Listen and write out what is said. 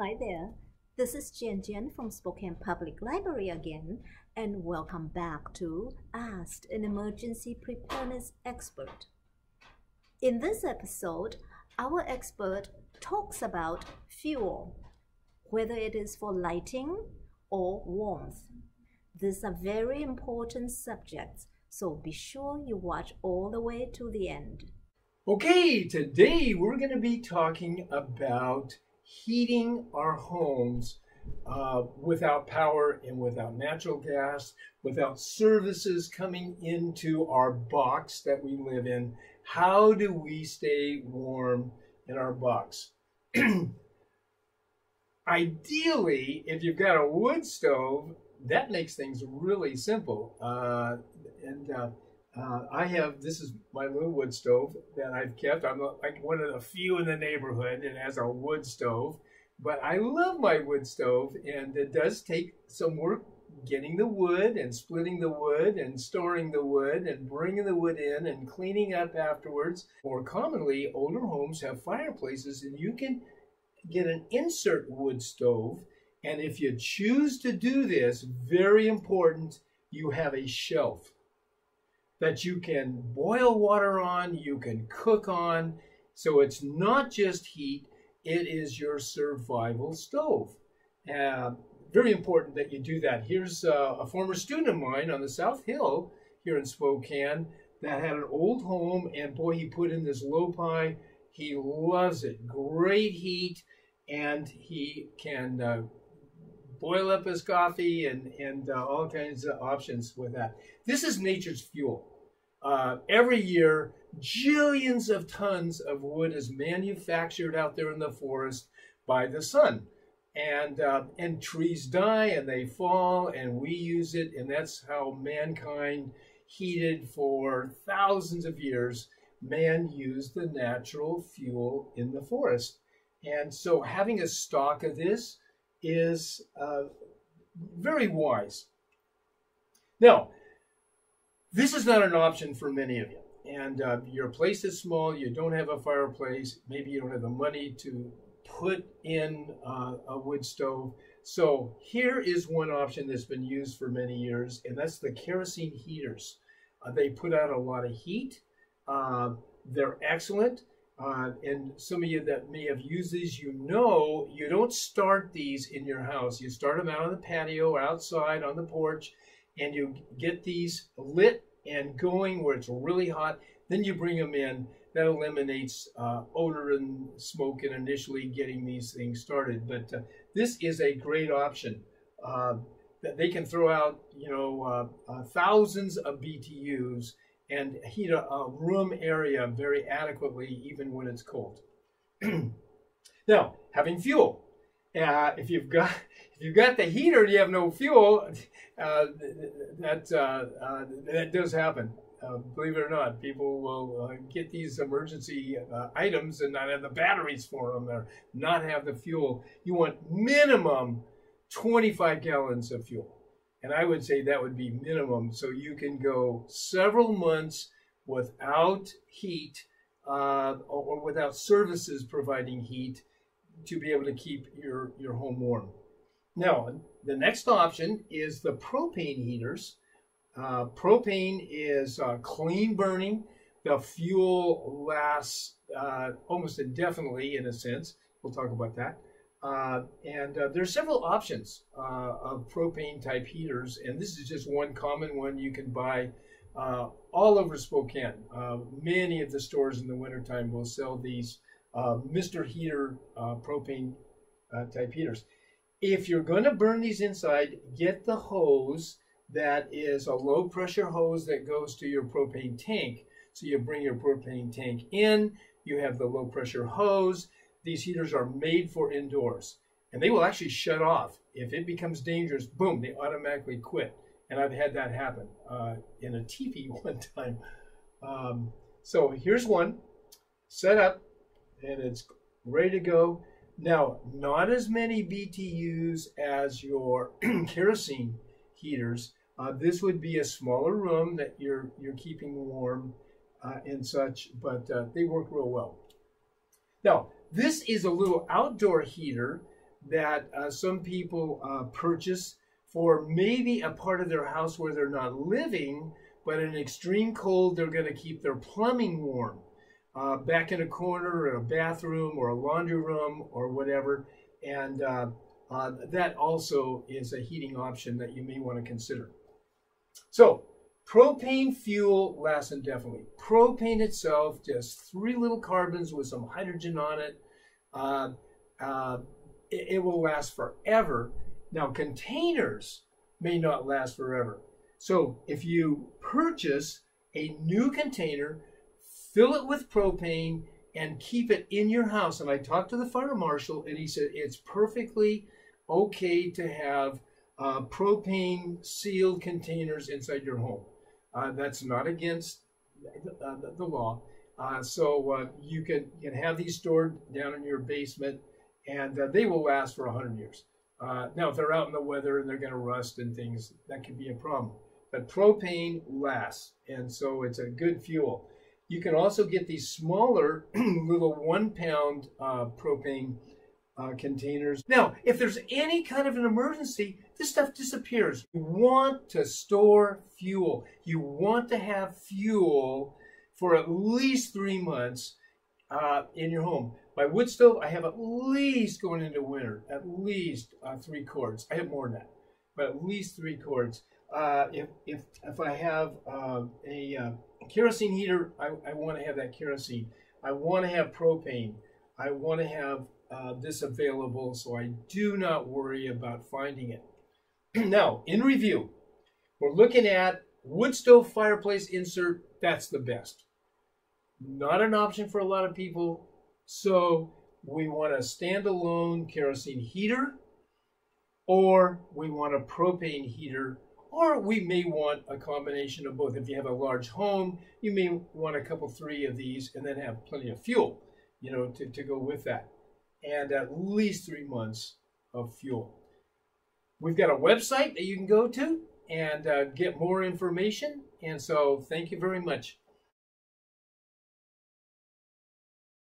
Hi there. This is Jian Jian from Spokane Public Library again, and welcome back to Ask an Emergency Preparedness Expert. In this episode, our expert talks about fuel, whether it is for lighting or warmth. These are very important subjects, so be sure you watch all the way to the end. Okay, today we're going to be talking about heating our homes uh, without power and without natural gas, without services coming into our box that we live in. How do we stay warm in our box? Ideally, if you've got a wood stove, that makes things really simple. Uh, and uh, uh, I have this is my little wood stove that I've kept. I'm like one of the few in the neighborhood that has a wood stove. But I love my wood stove, and it does take some work getting the wood and splitting the wood and storing the wood and bringing the wood in and cleaning up afterwards. More commonly, older homes have fireplaces, and you can get an insert wood stove. And if you choose to do this, very important, you have a shelf that you can boil water on, you can cook on. So it's not just heat, it is your survival stove. Uh, very important that you do that. Here's uh, a former student of mine on the South Hill here in Spokane that had an old home, and boy, he put in this Lopi. He loves it. Great heat, and he can uh, boil up his coffee and, and uh, all kinds of options with that. This is nature's fuel. Uh, every year, jillions of tons of wood is manufactured out there in the forest by the sun. And, uh, and trees die and they fall and we use it. And that's how mankind heated for thousands of years. Man used the natural fuel in the forest. And so having a stock of this is uh, very wise. Now, this is not an option for many of you. And uh, your place is small, you don't have a fireplace, maybe you don't have the money to put in uh, a wood stove. So here is one option that's been used for many years, and that's the kerosene heaters. Uh, they put out a lot of heat. Uh, they're excellent. Uh, and some of you that may have used these, you know, you don't start these in your house. You start them out on the patio, outside on the porch, and you get these lit and going where it's really hot. Then you bring them in. That eliminates uh, odor and smoke and initially getting these things started. But uh, this is a great option. Uh, they can throw out, you know, uh, uh, thousands of BTUs and heat a, a, room area very adequately, even when it's cold. now, having fuel. Uh, if you've got if you've got the heater and you have no fuel, uh, that uh, uh, that does happen. Uh, believe it or not, people will uh, get these emergency items and not have the batteries for them, or not have the fuel. You want minimum 25 gallons of fuel, and I would say that would be minimum, so you can go several months without heat or, or without services providing heat to be able to keep your, your home warm. Now, the next option is the propane heaters. Uh, propane is uh, clean burning. The fuel lasts uh, almost indefinitely, in a sense. We'll talk about that. Uh, and uh, there's several options uh, of propane type heaters, and this is just one common one you can buy all over Spokane. many of the stores in the wintertime will sell these uh, Mr. Heater uh, propane uh, type heaters. If you're going to burn these inside, get the hose that is a low pressure hose that goes to your propane tank. So you bring your propane tank in, you have the low pressure hose. These heaters are made for indoors and they will actually shut off. If it becomes dangerous, boom, they automatically quit. And I've had that happen uh, in a TV one time. Um, so here's one set up and it's ready to go. Now, not as many BTUs as your kerosene heaters. Uh, this would be a smaller room that you're you're keeping warm uh, and such, but uh, they work real well. Now, this is a little outdoor heater that uh, some people uh, purchase for maybe a part of their house where they're not living, but in extreme cold, they're going to keep their plumbing warm. Uh, back in a corner or a bathroom or a laundry room or whatever. And uh, uh, that also is a heating option that you may want to consider. So, propane fuel lasts indefinitely. Propane itself, just three little carbons with some hydrogen on it. Uh, uh, it, it will last forever. Now, containers may not last forever. So, if you purchase a new container, fill it with propane, and keep it in your house. And I talked to the fire marshal, and he said it's perfectly okay to have uh, propane sealed containers inside your home. Uh, that's not against uh, the, the law. Uh, so uh, you can, you can have these stored down in your basement, and uh, they will last for 100 years. now, if they're out in the weather and they're going to rust and things, that could be a problem. But propane lasts, and so it's a good fuel. You can also get these smaller little one pound propane uh, containers. Now, if there's any kind of an emergency, this stuff disappears. You want to store fuel. You want to have fuel for at least three months uh, in your home. My wood stove, I have at least going into winter, at least uh, three quarts. I have more than that, but at least three quarts. Uh, if, if, if I have um, a uh, kerosene heater, I, I want to have that kerosene. I want to have propane. I want to have uh, this available, so I do not worry about finding it. now, in review, we're looking at wood stove fireplace insert. That's the best. Not an option for a lot of people, so we want a standalone kerosene heater, or we want a propane heater, or we may want a combination of both. If you have a large home, you may want a couple, three of these, and then have plenty of fuel, you know, to, to go with that and at least three months of fuel. We've got a website that you can go to and uh, get more information. And so thank you very much.